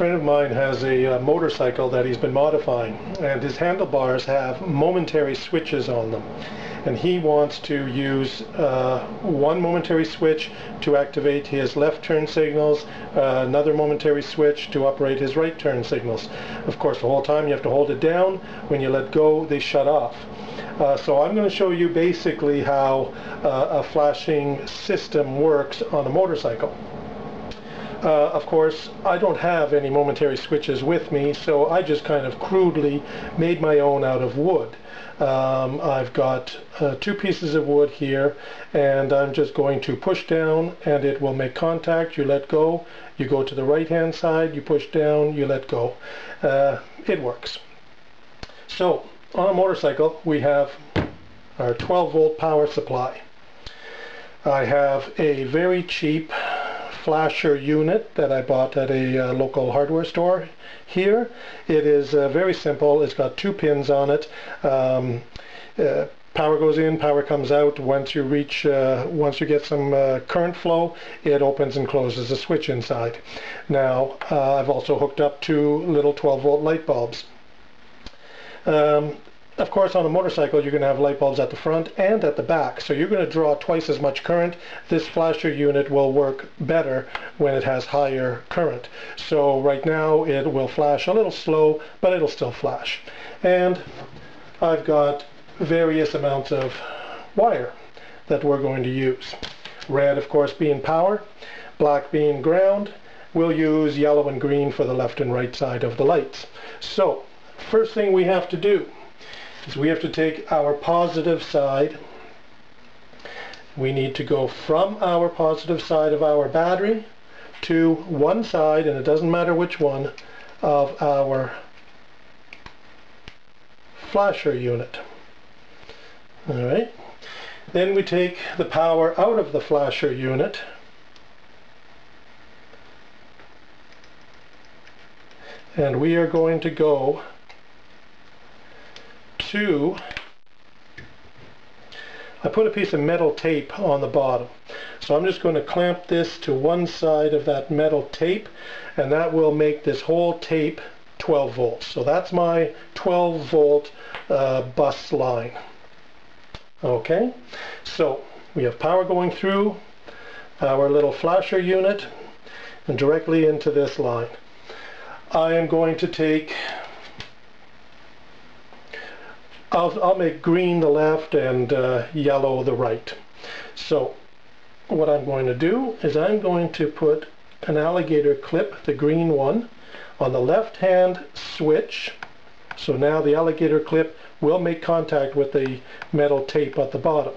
friend of mine has a uh, motorcycle that he's been modifying and his handlebars have momentary switches on them and he wants to use uh, one momentary switch to activate his left turn signals, uh, another momentary switch to operate his right turn signals. Of course the whole time you have to hold it down, when you let go they shut off. Uh, so I'm going to show you basically how uh, a flashing system works on a motorcycle. Uh, of course, I don't have any momentary switches with me, so I just kind of crudely made my own out of wood. Um, I've got uh, two pieces of wood here, and I'm just going to push down, and it will make contact. You let go, you go to the right-hand side, you push down, you let go. Uh, it works. So, on a motorcycle, we have our 12 volt power supply. I have a very cheap flasher unit that I bought at a uh, local hardware store here. It is uh, very simple. It's got two pins on it. Um, uh, power goes in, power comes out. Once you reach, uh, once you get some uh, current flow, it opens and closes the switch inside. Now, uh, I've also hooked up two little 12 volt light bulbs. Um, of course, on a motorcycle, you're going to have light bulbs at the front and at the back, so you're going to draw twice as much current. This flasher unit will work better when it has higher current. So right now, it will flash a little slow, but it'll still flash. And I've got various amounts of wire that we're going to use. Red, of course, being power, black being ground. We'll use yellow and green for the left and right side of the lights. So, first thing we have to do is we have to take our positive side. We need to go from our positive side of our battery to one side and it doesn't matter which one of our flasher unit. Alright then we take the power out of the flasher unit. And we are going to go to, I put a piece of metal tape on the bottom. So I'm just going to clamp this to one side of that metal tape and that will make this whole tape 12 volts. So that's my 12 volt uh, bus line. Okay, so we have power going through our little flasher unit and directly into this line. I am going to take I'll, I'll make green the left and uh, yellow the right. So what I'm going to do is I'm going to put an alligator clip, the green one, on the left hand switch. So now the alligator clip will make contact with the metal tape at the bottom,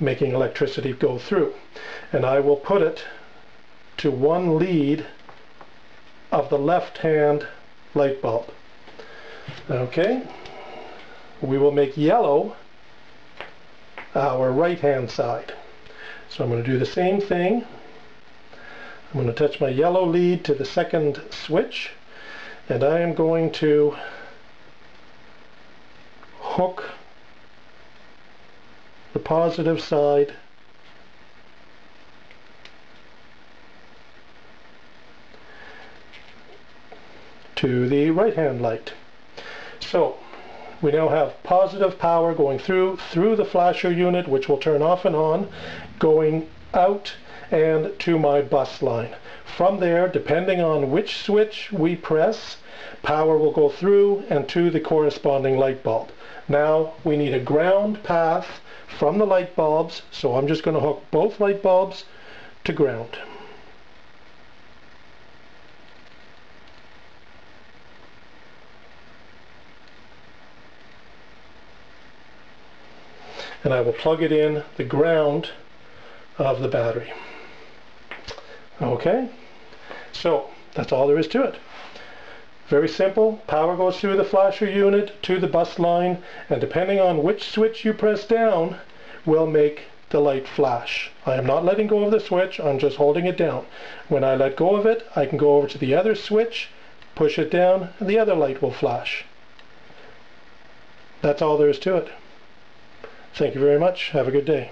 making electricity go through. And I will put it to one lead of the left hand light bulb. Okay, we will make yellow our right hand side. So I'm going to do the same thing. I'm going to touch my yellow lead to the second switch and I am going to hook the positive side to the right hand light. So we now have positive power going through, through the flasher unit, which will turn off and on, going out and to my bus line. From there, depending on which switch we press, power will go through and to the corresponding light bulb. Now we need a ground path from the light bulbs, so I'm just going to hook both light bulbs to ground. And I will plug it in the ground of the battery. Okay, so that's all there is to it. Very simple, power goes through the flasher unit to the bus line and depending on which switch you press down will make the light flash. I am not letting go of the switch, I'm just holding it down. When I let go of it, I can go over to the other switch, push it down, and the other light will flash. That's all there is to it. Thank you very much. Have a good day.